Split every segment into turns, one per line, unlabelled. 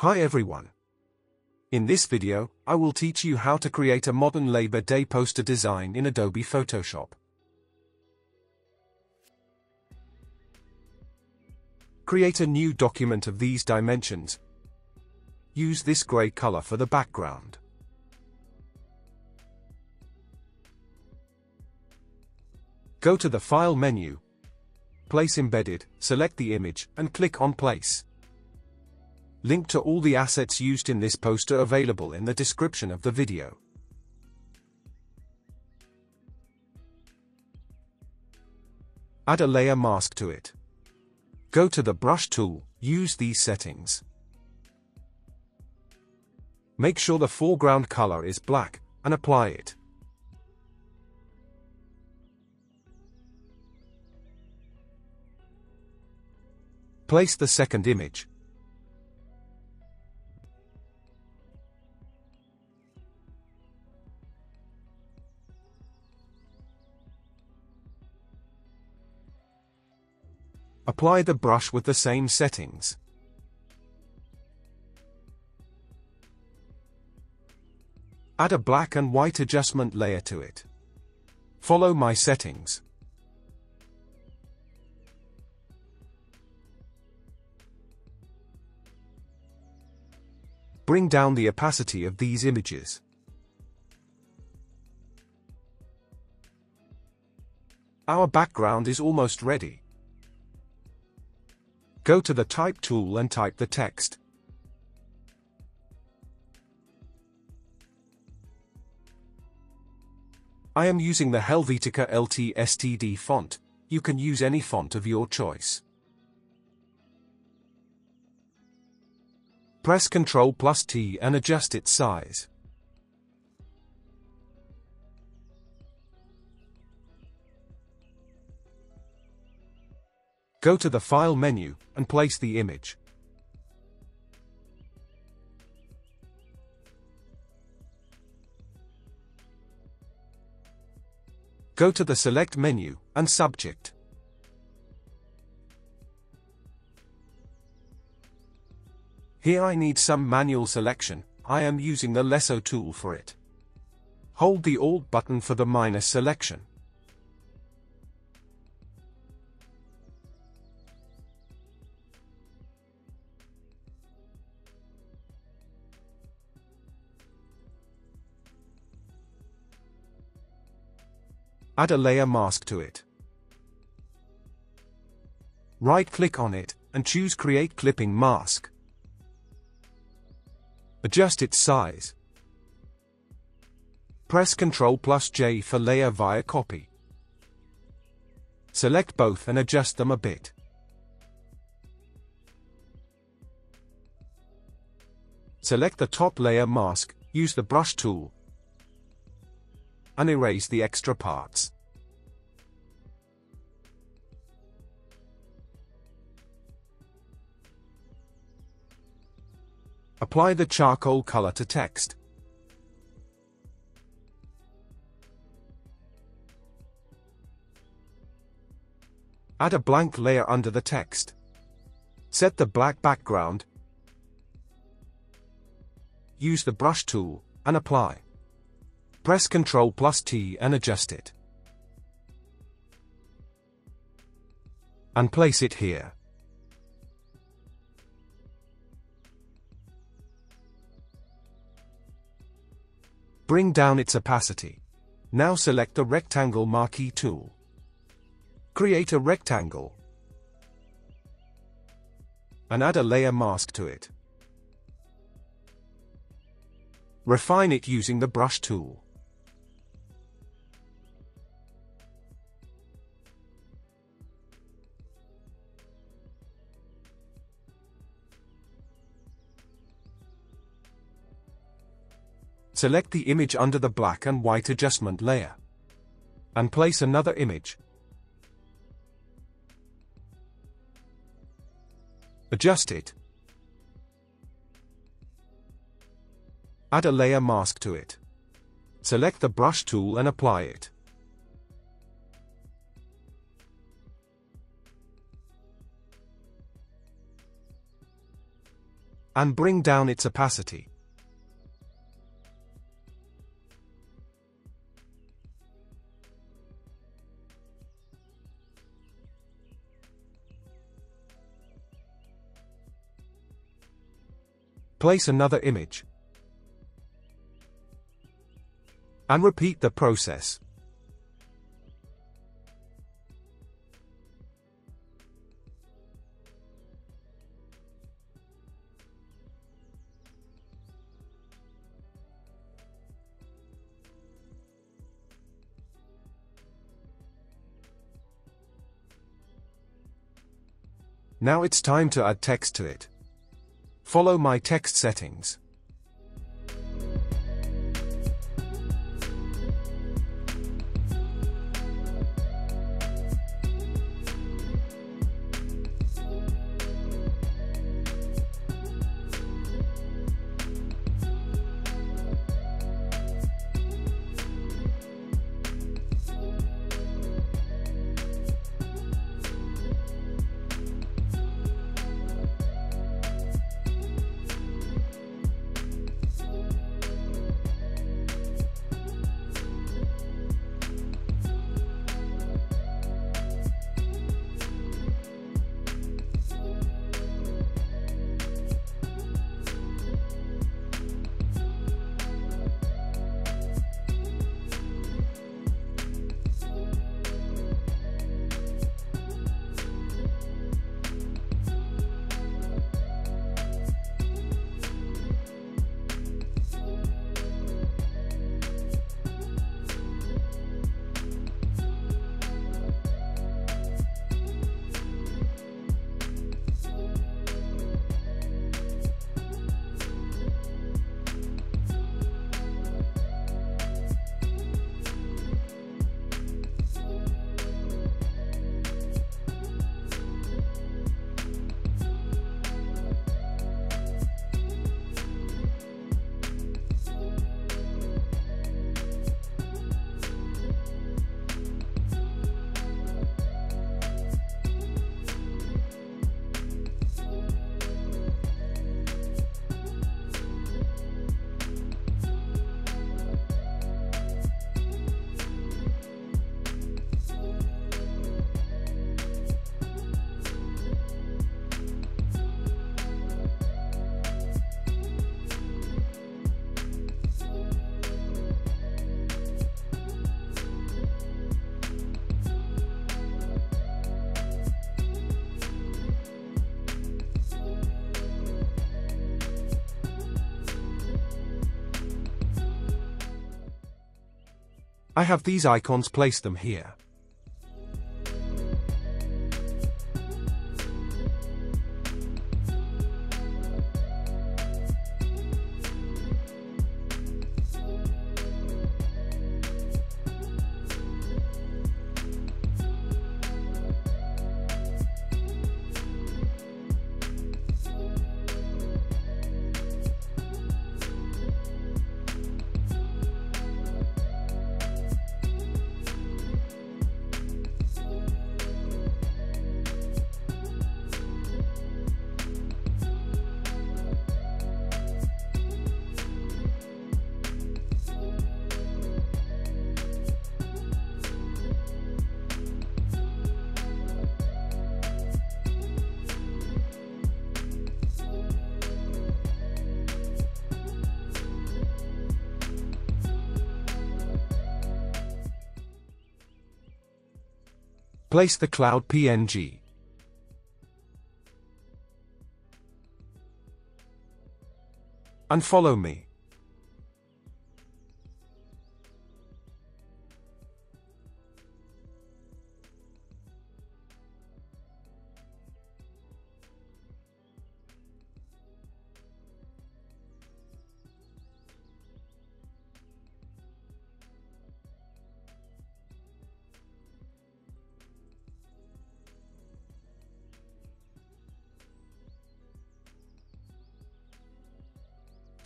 Hi everyone. In this video, I will teach you how to create a modern Labor Day poster design in Adobe Photoshop. Create a new document of these dimensions. Use this gray color for the background. Go to the File menu, Place Embedded, select the image, and click on Place. Link to all the assets used in this poster available in the description of the video. Add a layer mask to it. Go to the Brush tool, use these settings. Make sure the foreground color is black, and apply it. Place the second image. Apply the brush with the same settings. Add a black and white adjustment layer to it. Follow my settings. Bring down the opacity of these images. Our background is almost ready. Go to the Type tool and type the text. I am using the Helvetica LT STD font. You can use any font of your choice. Press Ctrl plus T and adjust its size. Go to the File menu, and place the image. Go to the Select menu, and Subject. Here I need some manual selection, I am using the Lasso tool for it. Hold the Alt button for the minus selection. Add a layer mask to it. Right-click on it, and choose Create Clipping Mask. Adjust its size. Press Ctrl plus J for layer via copy. Select both and adjust them a bit. Select the top layer mask, use the brush tool, and erase the extra parts. Apply the charcoal color to text. Add a blank layer under the text. Set the black background. Use the brush tool, and apply. Press Ctrl plus T and adjust it. And place it here. Bring down its opacity. Now select the Rectangle Marquee tool. Create a rectangle. And add a layer mask to it. Refine it using the Brush tool. Select the image under the black and white adjustment layer. And place another image. Adjust it. Add a layer mask to it. Select the brush tool and apply it. and bring down its opacity. Place another image. And repeat the process. Now it's time to add text to it. Follow my text settings. I have these icons place them here. Place the cloud PNG. And follow me.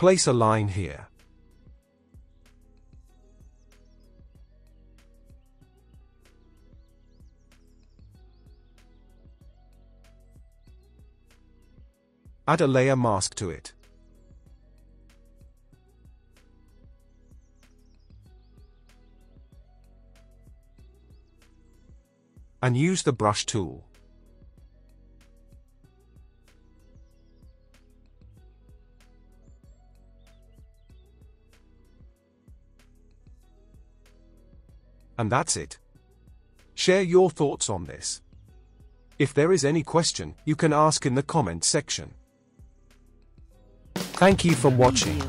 Place a line here. Add a layer mask to it. And use the brush tool. And that's it. Share your thoughts on this. If there is any question, you can ask in the comment section. Thank you for watching.